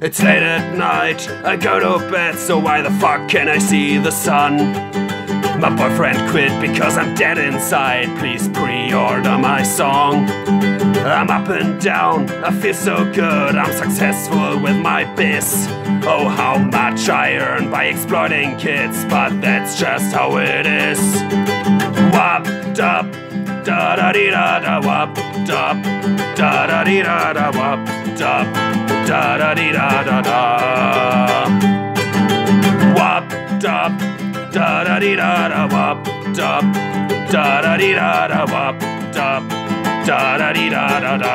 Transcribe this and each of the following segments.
It's late at night, I go to bed, so why the fuck can I see the sun? My boyfriend quit because I'm dead inside. Please pre order my song. I'm up and down, I feel so good. I'm successful with my biz. Oh, how much I earn by exploiting kids, but that's just how it is. Wop, dub, da da dee da da wop, dub, da da dee da da wop, dub, da da dee da da da. Wop, dub, da da dee da da wop, dub, da da dee da da wop, dub, da da dee da da da.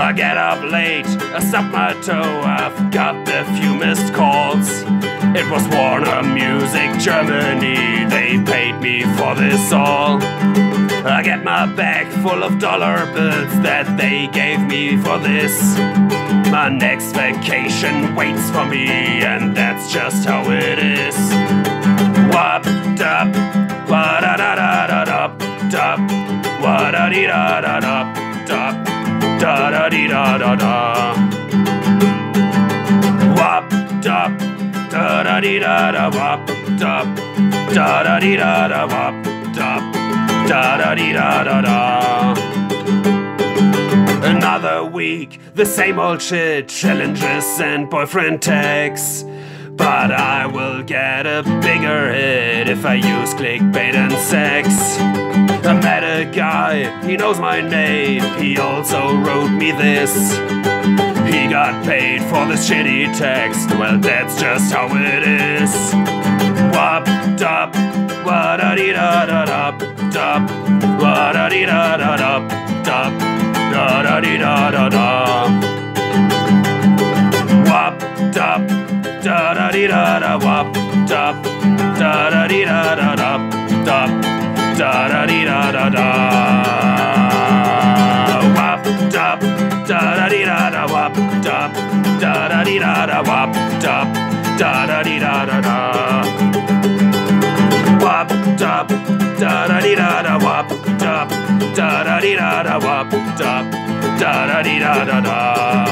I get up late, I stub my toe, I've got a few missed calls. It was Warner Music Germany, they paid me for this all. I get my bag full of dollar bills that they gave me for this. My next vacation waits for me, and that's just how it is. Wop dub, wa da da da da dub, dub, wa da dee da da dub, dub, da da dee da da da. Wop dub, da da dee da da wop dub, da da dee da da wop da da dee da da da. Another week, the same old shit, challenges and boyfriend texts. But I will get a bigger hit if I use clickbait and sex. I met a guy, he knows my name, he also wrote me this. He got paid for this shitty text, well, that's just how it is. Wop, dub, wa da dee da da da, dub, wa da dee da da da, dub, da da dee da da da. Wop, dub, da da dee da da, wop, dub, da da dee da da da, dub, da da dee da da da. Wop, dub, da da dee da da, wop, dub, da da dee da da, wop, dub, da da dee da da da. Dee da da, wop, dub, da da dee da da, wop, dub, da da dee da da da.